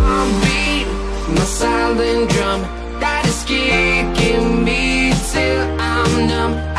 heartbeat, my silent drum that is kicking me till I'm numb.